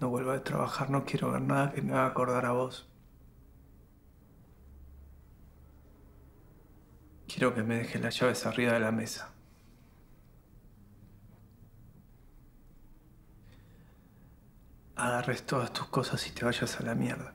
No vuelva a trabajar no quiero ver nada que me haga acordar a vos. Quiero que me dejes las llaves arriba de la mesa. Agarres todas tus cosas y te vayas a la mierda.